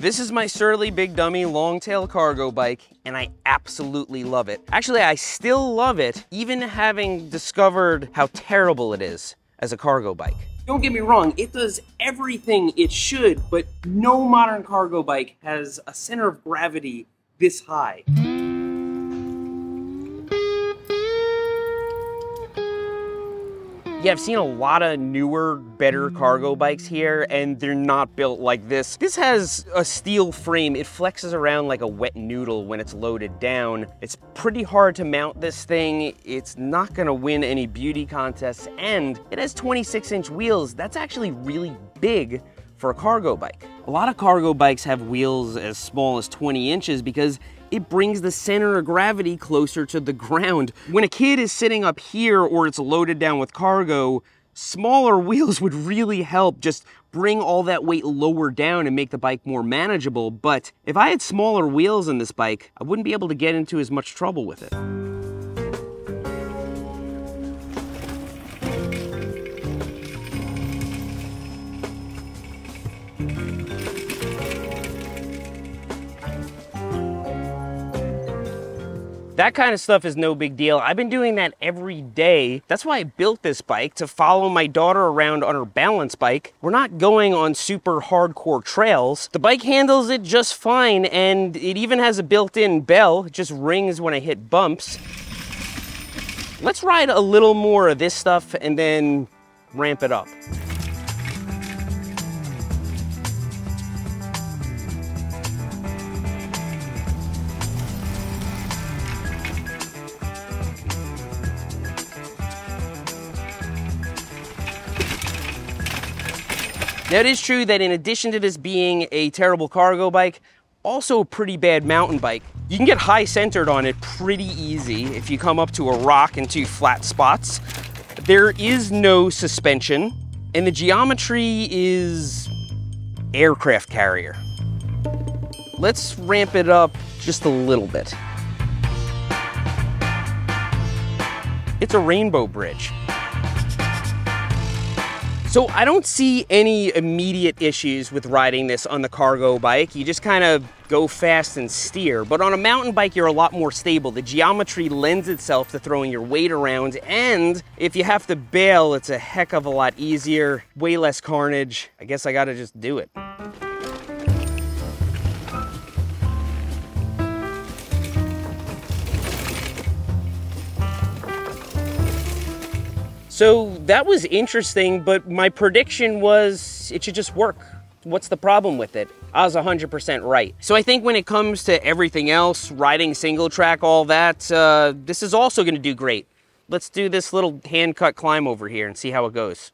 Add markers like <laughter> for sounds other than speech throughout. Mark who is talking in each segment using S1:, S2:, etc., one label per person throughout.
S1: This is my Surly Big Dummy Longtail Cargo Bike, and I absolutely love it. Actually, I still love it, even having discovered how terrible it is as a cargo bike. Don't get me wrong, it does everything it should, but no modern cargo bike has a center of gravity this high. Yeah, I've seen a lot of newer, better cargo bikes here, and they're not built like this. This has a steel frame. It flexes around like a wet noodle when it's loaded down. It's pretty hard to mount this thing. It's not gonna win any beauty contests, and it has 26 inch wheels. That's actually really big for a cargo bike. A lot of cargo bikes have wheels as small as 20 inches because it brings the center of gravity closer to the ground. When a kid is sitting up here or it's loaded down with cargo, smaller <laughs> wheels would really help just bring all that weight lower down and make the bike more manageable. But if I had smaller wheels in this bike, I wouldn't be able to get into as much trouble with it. That kind of stuff is no big deal. I've been doing that every day. That's why I built this bike, to follow my daughter around on her balance bike. We're not going on super hardcore trails. The bike handles it just fine, and it even has a built-in bell. It just rings when I hit bumps. Let's ride a little more of this stuff and then ramp it up. Now it is true that in addition to this being a terrible cargo bike, also a pretty bad mountain bike. You can get high centered on it pretty easy if you come up to a rock and two flat spots. There is no suspension and the geometry is aircraft carrier. Let's ramp it up just a little bit. It's a rainbow bridge. So I don't see any immediate issues with riding this on the cargo bike. You just kind of go fast and steer. But on a mountain bike, you're a lot more stable. The geometry lends itself to throwing your weight around. And if you have to bail, it's a heck of a lot easier, way less carnage. I guess I gotta just do it. So that was interesting, but my prediction was it should just work. What's the problem with it? I was 100% right. So I think when it comes to everything else, riding single track, all that, uh, this is also gonna do great. Let's do this little hand cut climb over here and see how it goes.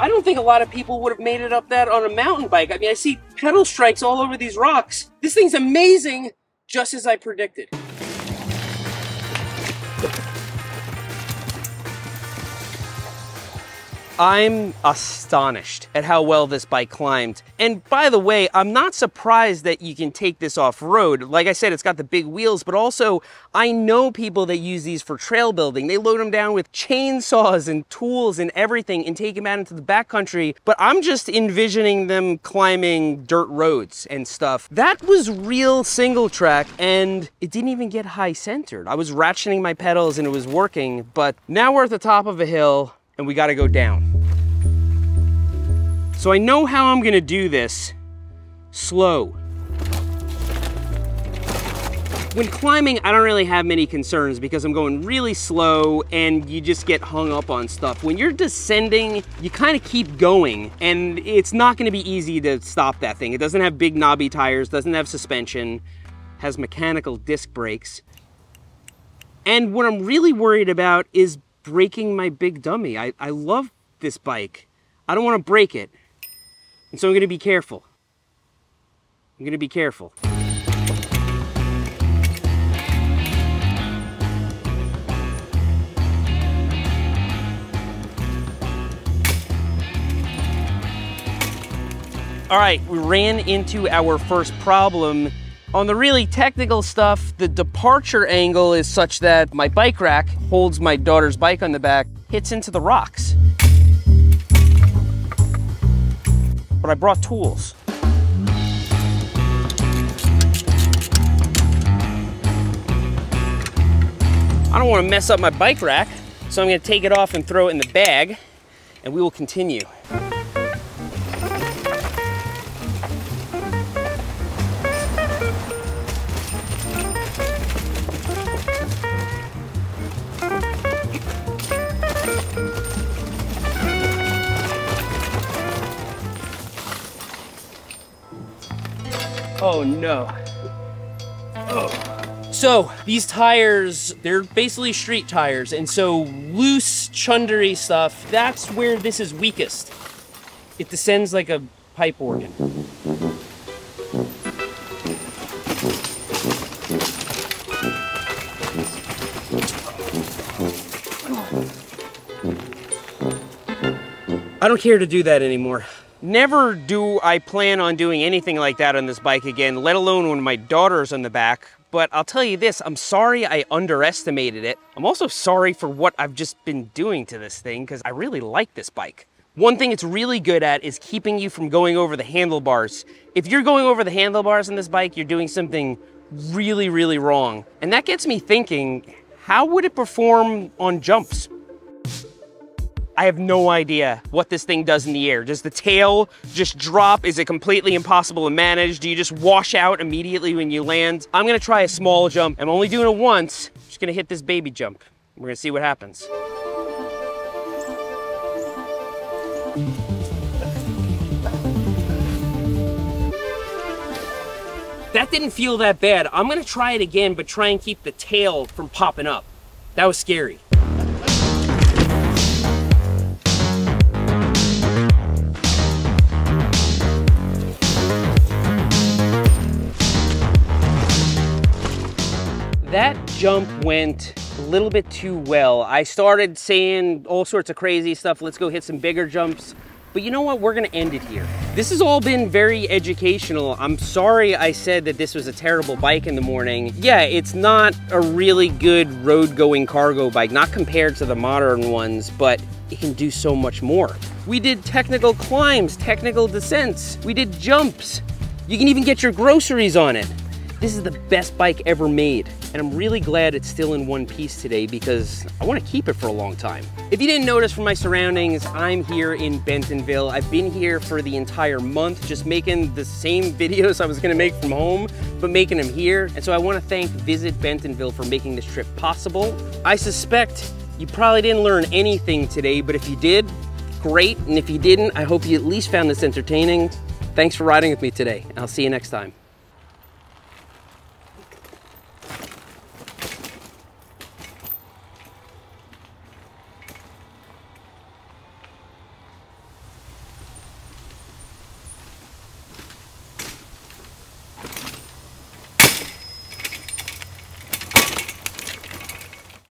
S1: I don't think a lot of people would have made it up that on a mountain bike. I mean, I see pedal strikes all over these rocks. This thing's amazing, just as I predicted. I'm astonished at how well this bike climbed. And by the way, I'm not surprised that you can take this off road. Like I said, it's got the big wheels, but also I know people that use these for trail building. They load them down with chainsaws and tools and everything and take them out into the backcountry. But I'm just envisioning them climbing dirt roads and stuff. That was real single track and it didn't even get high centered. I was ratcheting my pedals and it was working, but now we're at the top of a hill and we gotta go down. So I know how I'm gonna do this, slow. When climbing, I don't really have many concerns because I'm going really slow and you just get hung up on stuff. When you're descending, you kind of keep going and it's not gonna be easy to stop that thing. It doesn't have big knobby tires, doesn't have suspension, has mechanical disc brakes. And what I'm really worried about is breaking my big dummy. I, I love this bike. I don't want to break it. And so I'm going to be careful. I'm going to be careful. All right, we ran into our first problem on the really technical stuff, the departure angle is such that my bike rack holds my daughter's bike on the back, hits into the rocks. But I brought tools. I don't want to mess up my bike rack, so I'm going to take it off and throw it in the bag, and we will continue. Oh no. Oh. So these tires, they're basically street tires. And so loose, chundery stuff, that's where this is weakest. It descends like a pipe organ. I don't care to do that anymore. Never do I plan on doing anything like that on this bike again, let alone when my daughter's on the back. But I'll tell you this, I'm sorry I underestimated it. I'm also sorry for what I've just been doing to this thing because I really like this bike. One thing it's really good at is keeping you from going over the handlebars. If you're going over the handlebars on this bike, you're doing something really, really wrong. And that gets me thinking, how would it perform on jumps? I have no idea what this thing does in the air. Does the tail just drop? Is it completely impossible to manage? Do you just wash out immediately when you land? I'm gonna try a small jump. I'm only doing it once. I'm just gonna hit this baby jump. We're gonna see what happens. That didn't feel that bad. I'm gonna try it again, but try and keep the tail from popping up. That was scary. That jump went a little bit too well. I started saying all sorts of crazy stuff. Let's go hit some bigger jumps. But you know what? We're gonna end it here. This has all been very educational. I'm sorry I said that this was a terrible bike in the morning. Yeah, it's not a really good road going cargo bike, not compared to the modern ones, but it can do so much more. We did technical climbs, technical descents. We did jumps. You can even get your groceries on it. This is the best bike ever made. And I'm really glad it's still in one piece today because I want to keep it for a long time. If you didn't notice from my surroundings, I'm here in Bentonville. I've been here for the entire month, just making the same <laughs> videos I was gonna make from home, but making them here. And so I wanna thank Visit Bentonville for making this trip possible. I suspect you probably didn't learn anything today, but if you did, great. And if you didn't, I hope you at least found this entertaining. Thanks for riding with me today. I'll see you next time.